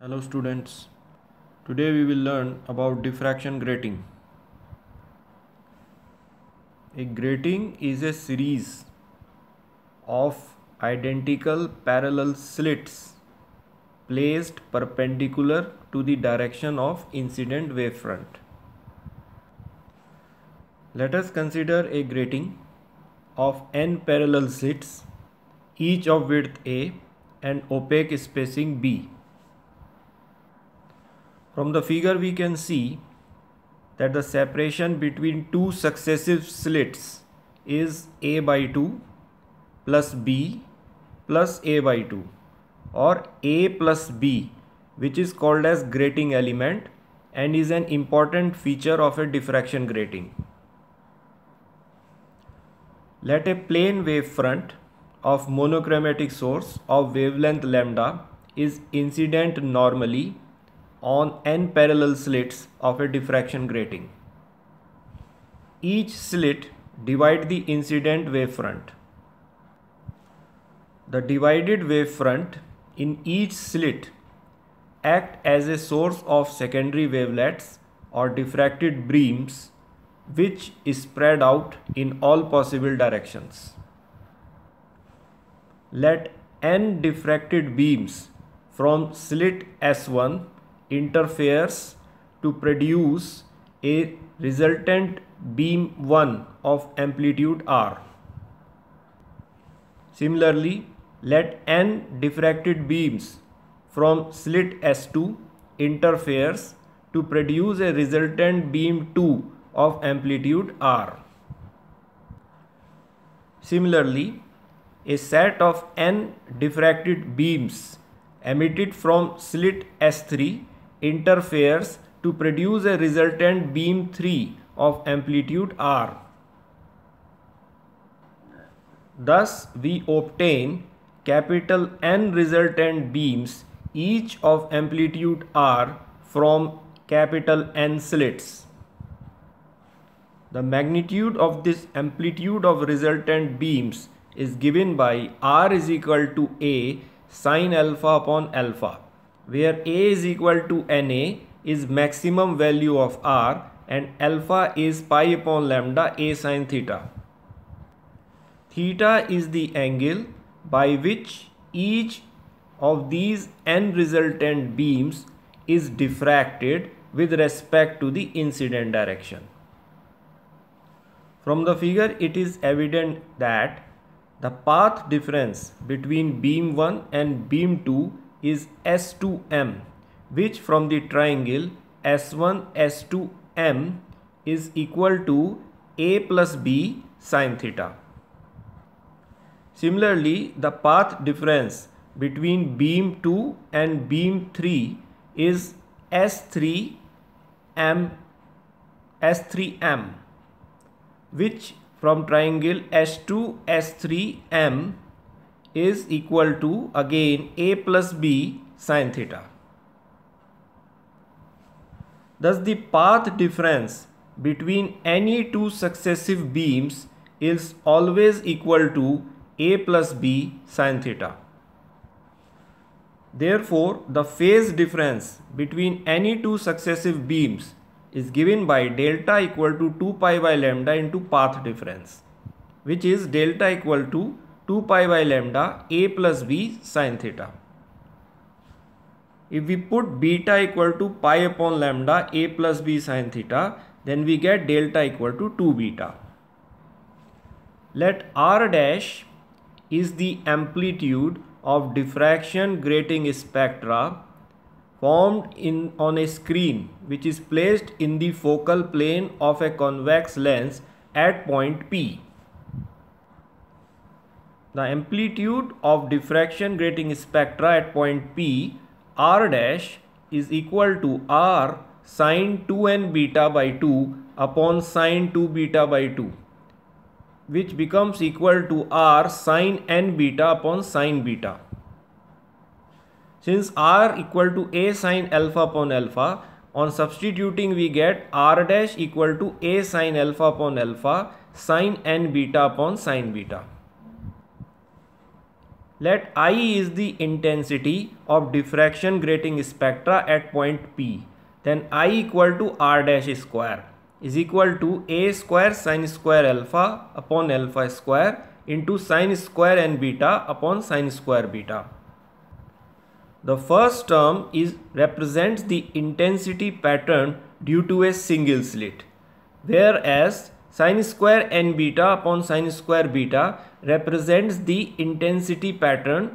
Hello students, today we will learn about diffraction grating. A grating is a series of identical parallel slits placed perpendicular to the direction of incident wavefront. Let us consider a grating of n parallel slits, each of width a and opaque spacing b. From the figure we can see that the separation between two successive slits is a by 2 plus b plus a by 2 or a plus b which is called as grating element and is an important feature of a diffraction grating. Let a plane wave front of monochromatic source of wavelength lambda is incident normally on n parallel slits of a diffraction grating. Each slit divide the incident wavefront. The divided wavefront in each slit act as a source of secondary wavelets or diffracted beams which is spread out in all possible directions. Let n diffracted beams from slit S1 interferes to produce a resultant beam 1 of amplitude r. Similarly, let n diffracted beams from slit S2 interferes to produce a resultant beam 2 of amplitude r. Similarly, a set of n diffracted beams emitted from slit S3 interferes to produce a resultant beam 3 of amplitude r. Thus, we obtain capital N resultant beams each of amplitude r from capital N slits. The magnitude of this amplitude of resultant beams is given by r is equal to a sine alpha upon alpha where a is equal to na is maximum value of r and alpha is pi upon lambda a sine theta. Theta is the angle by which each of these n resultant beams is diffracted with respect to the incident direction. From the figure it is evident that the path difference between beam 1 and beam 2 is S2M which from the triangle S1 S2M is equal to A plus B sine theta. Similarly, the path difference between beam 2 and beam 3 is S3M S3M which from triangle S2 S3M is equal to again a plus b sine theta. Thus the path difference between any two successive beams is always equal to a plus b sine theta. Therefore, the phase difference between any two successive beams is given by delta equal to 2 pi by lambda into path difference which is delta equal to 2 pi by lambda a plus b sine theta. If we put beta equal to pi upon lambda a plus b sine theta, then we get delta equal to 2 beta. Let r dash is the amplitude of diffraction grating spectra formed in on a screen which is placed in the focal plane of a convex lens at point P. The amplitude of diffraction grating spectra at point P R dash is equal to R sine 2n beta by 2 upon sine 2 beta by 2 which becomes equal to R sine n beta upon sine beta. Since R equal to A sine alpha upon alpha, on substituting we get R dash equal to A sine alpha upon alpha sine n beta upon sine beta. Let I is the intensity of diffraction grating spectra at point P. Then I equal to R dash square is equal to A square sine square alpha upon alpha square into sine square n beta upon sine square beta. The first term is represents the intensity pattern due to a single slit whereas sine square n beta upon sine square beta represents the intensity pattern